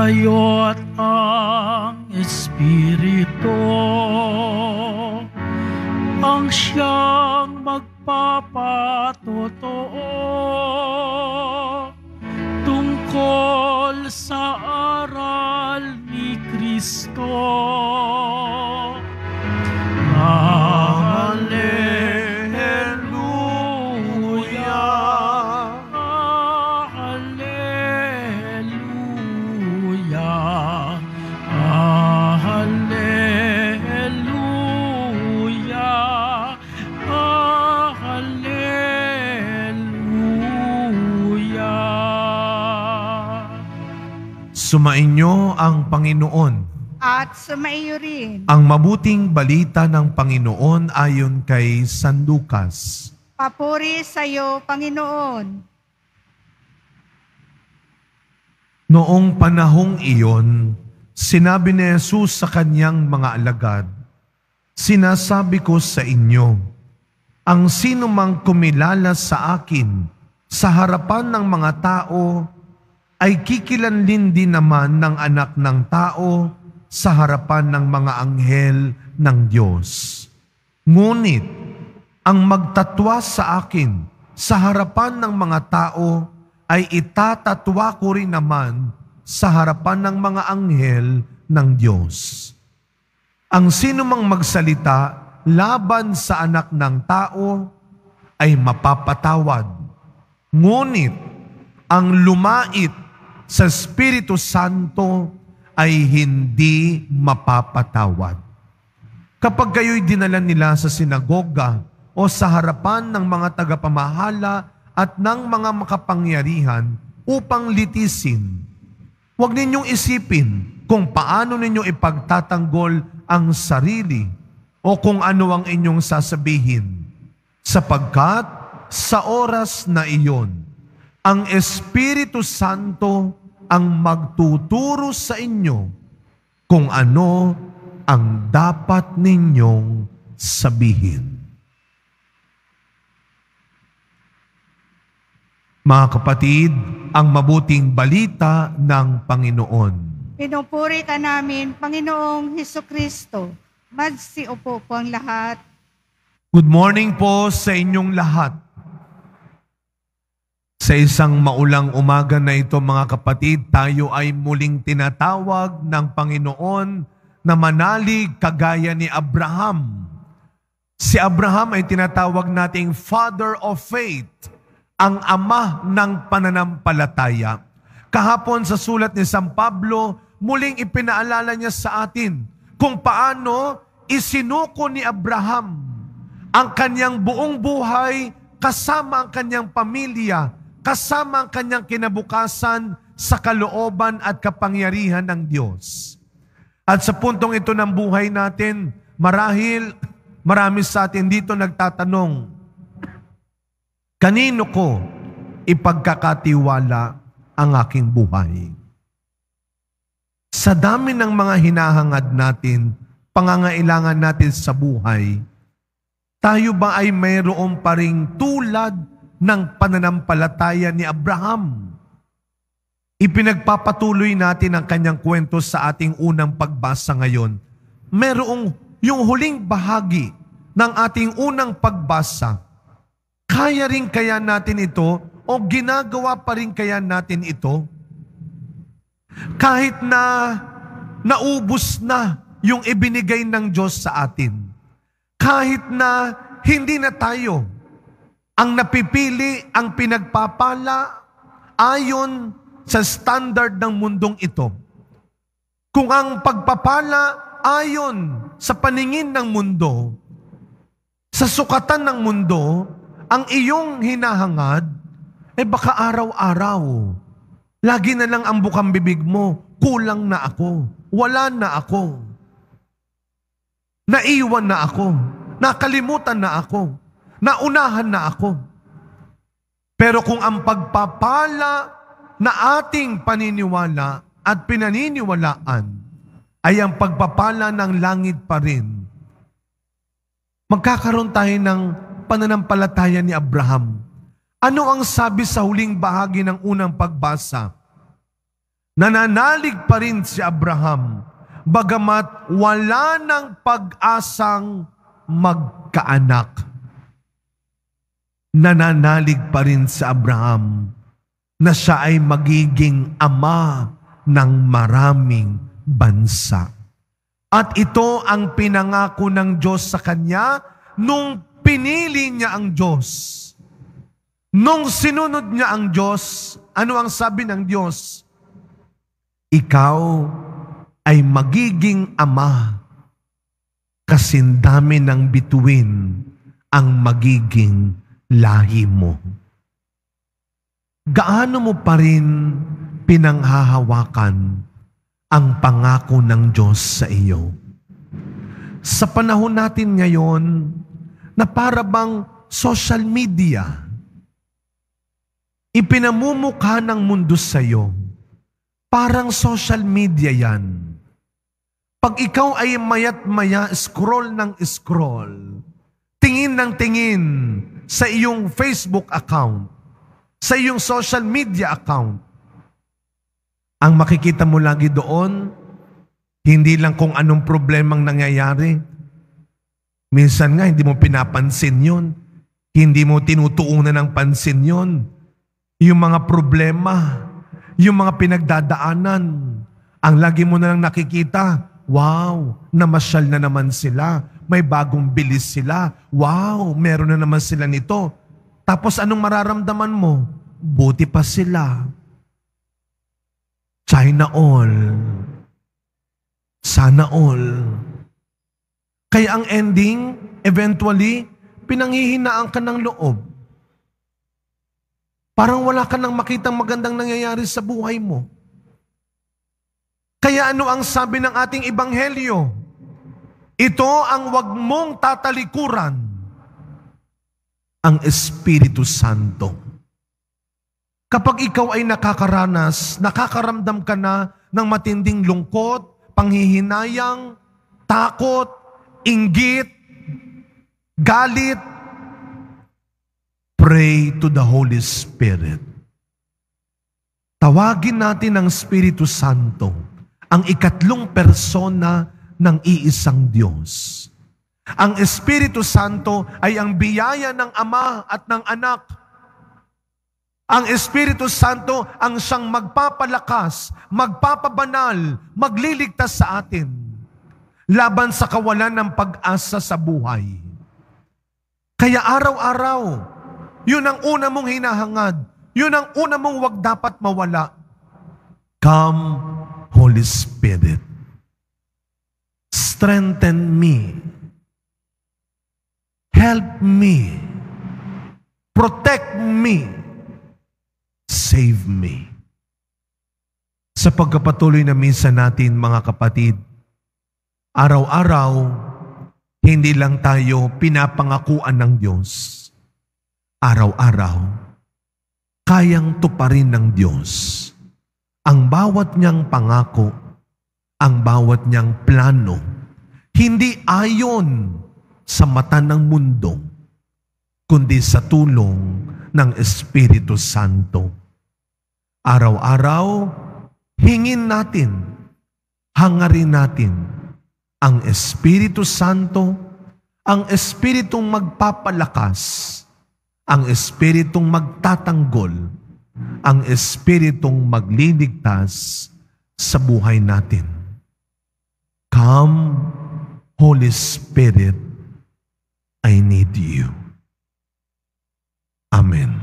kayo't ang Espiritu ang siyang magpapatotoo tungkol sa aral ni Kristo. Sumainyo ang Panginoon. At sumaiyo rin. Ang mabuting balita ng Panginoon ayon kay San Lucas. Papuri sa iyo, Panginoon. Noong panahong iyon, sinabi ni Jesus sa kanyang mga alagad, Sinasabi ko sa inyo, ang sino mang kumilala sa akin sa harapan ng mga tao, ay kikilanlin din naman ng anak ng tao sa harapan ng mga anghel ng Diyos. Ngunit, ang magtatwa sa akin sa harapan ng mga tao ay itatatwa ko rin naman sa harapan ng mga anghel ng Diyos. Ang sino mang magsalita laban sa anak ng tao ay mapapatawad. Ngunit ang lumait sa Espiritu Santo ay hindi mapapatawad. Kapag kayo'y dinala nila sa sinagoga o sa harapan ng mga tagapamahala at ng mga makapangyarihan upang litisin, huwag ninyong isipin kung paano ninyo ipagtatanggol ang sarili o kung ano ang inyong sasabihin. Sapagkat sa oras na iyon, ang Espiritu Santo ang magtuturo sa inyo kung ano ang dapat ninyong sabihin. Mga kapatid, ang mabuting balita ng Panginoon. Pinupuri ka namin, Panginoong Heso Kristo. Magsiupo po ang lahat. Good morning po sa inyong lahat. Sa isang maulang umaga na ito mga kapatid, tayo ay muling tinatawag ng Panginoon na manalig kagaya ni Abraham. Si Abraham ay tinatawag nating Father of Faith, ang ama ng pananampalataya. Kahapon sa sulat ni San Pablo, muling ipinaalala niya sa atin kung paano isinuko ni Abraham ang kanyang buong buhay kasama ang kanyang pamilya, kasama ang kanyang kinabukasan sa kalooban at kapangyarihan ng Diyos. At sa puntong ito ng buhay natin, marahil marami sa atin dito nagtatanong, kanino ko ipagkakatiwala ang aking buhay? Sa dami ng mga hinahangad natin, pangangailangan natin sa buhay, tayo ba ay mayroon pa ring tulad ng pananampalataya ni Abraham? Ipinagpapatuloy natin ang kanyang kwento sa ating unang pagbasa ngayon. Merong yung huling bahagi ng ating unang pagbasa. Kaya rin kaya natin ito o ginagawa pa rin kaya natin ito? Kahit na naubos na yung ibinigay ng Diyos sa atin. Kahit na hindi na tayo ang napipili, ang pinagpapala ayon sa standard ng mundong ito. Kung ang pagpapala ayon sa paningin ng mundo, sa sukatan ng mundo, ang iyong hinahangad, eh baka araw-araw, lagi na lang ang bukang bibig mo, kulang na ako, wala na ako. Naiwan na ako, nakalimutan na ako, naunahan na ako. Pero kung ang pagpapala na ating paniniwala at pinaniniwalaan ay ang pagpapala ng langit pa rin, magkakaroon tayo ng pananampalataya ni Abraham. Ano ang sabi sa huling bahagi ng unang pagbasa? Nananalig pa rin si Abraham bagamat wala ng pag-asang magkaanak. Nananalig pa rin sa Abraham na siya ay magiging ama ng maraming bansa. At ito ang pinangako ng Diyos sa kanya nung pinili niya ang Diyos. Nung sinunod niya ang Diyos, ano ang sabi ng Diyos? Ikaw ay magiging ama kasindami ng bituin ang magiging lahi mo. Gaano mo pa rin pinanghahawakan ang pangako ng Diyos sa iyo? Sa panahon natin ngayon, na para bang social media, ipinamumukha ng mundo sa iyo, parang social media yan. Pag ikaw ay mayat maya, scroll ng scroll, tingin ng tingin sa iyong Facebook account, sa iyong social media account, ang makikita mo lagi doon, hindi lang kung anong problemang nangyayari. Minsan nga, hindi mo pinapansin yon. Hindi mo tinutuunan ng pansin yon. Yung mga problema, yung mga pinagdadaanan, ang lagi mo na lang nakikita, wow, namasyal na naman sila. May bagong bilis sila. Wow, meron na naman sila nito. Tapos anong mararamdaman mo? Buti pa sila. China all. Sana all. Kaya ang ending, eventually, pinanghihinaan ka ng loob. Parang wala ka nang makitang magandang nangyayari sa buhay mo. Kaya ano ang sabi ng ating ibanghelyo? Ito ang wag mong tatalikuran, ang Espiritu Santo. Kapag ikaw ay nakakaranas, nakakaramdam ka na ng matinding lungkot, panghihinayang, takot, inggit, galit, pray to the Holy Spirit. Tawagin natin ang Espiritu Santo, ang ikatlong persona ng iisang Diyos. Ang Espiritu Santo ay ang biyaya ng Ama at ng Anak ang Espiritu Santo ang siyang magpapalakas, magpapabanal, magliligtas sa atin laban sa kawalan ng pag-asa sa buhay. Kaya araw-araw, yun ang una mong hinahangad. Yun ang una mong wag dapat mawala. Come, Holy Spirit. Strengthen me. Help me. Protect me Save me. Sa pagkapatuloy na minsan natin mga kapatid, araw-araw, hindi lang tayo pinapangakuan ng Diyos. Araw-araw, kayang tuparin ng Diyos ang bawat niyang pangako, ang bawat niyang plano, hindi ayon sa mata ng mundo, kundi sa tulong ng Espiritu Santo. Araw-araw, hingin natin, hangarin natin ang Espiritu Santo, ang Espiritong magpapalakas, ang Espiritong magtatanggol, ang Espiritong magliligtas sa buhay natin. Come, Holy Spirit, I need you. Amen.